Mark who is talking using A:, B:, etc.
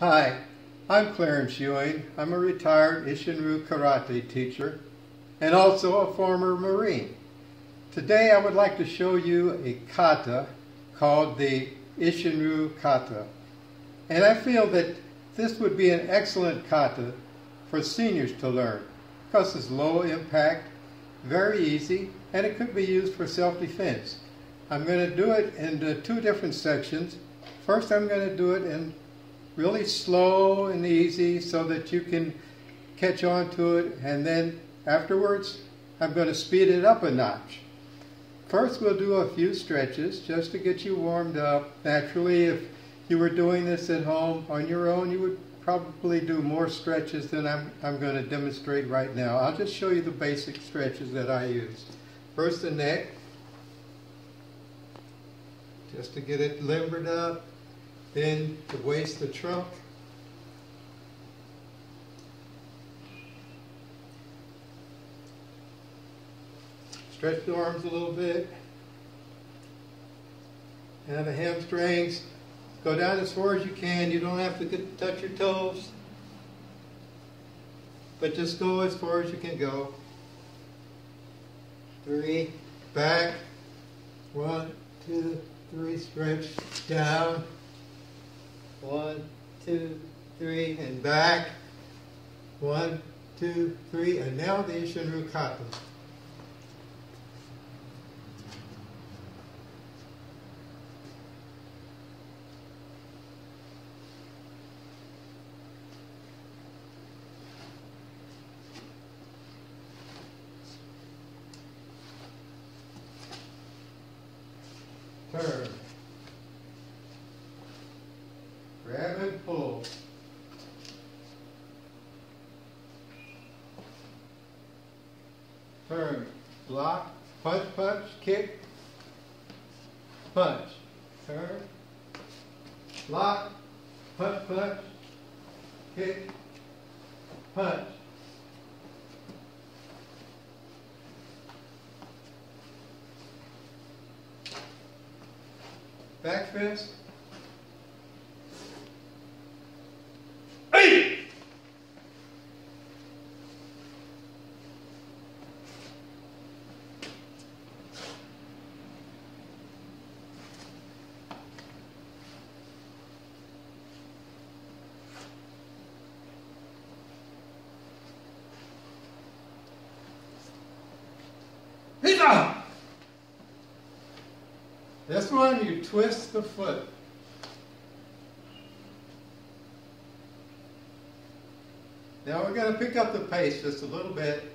A: Hi, I'm Clarence Ewing. I'm a retired Isshinryu karate teacher and also a former Marine. Today I would like to show you a kata called the Isshinryu kata. And I feel that this would be an excellent kata for seniors to learn because it's low impact, very easy, and it could be used for self-defense. I'm going to do it in two different sections. First I'm going to do it in really slow and easy so that you can catch on to it and then afterwards I'm going to speed it up a notch. First we'll do a few stretches just to get you warmed up. Naturally if you were doing this at home on your own you would probably do more stretches than I'm, I'm going to demonstrate right now. I'll just show you the basic stretches that I use. First the neck, just to get it limbered up. Then the waist, the trunk. Stretch the arms a little bit. And the hamstrings. Go down as far as you can. You don't have to get, touch your toes. But just go as far as you can go. Three, back. One, two, three, stretch down. One, two, three, and back. One, two, three, and now the Isshinryu kata. Turn. Grab and pull. Turn. Block. Punch, punch, kick. Punch. Turn. Block. Punch, punch. Kick. Punch. Back fist. He's! This one, you twist the foot. Now we're going to pick up the pace just a little bit.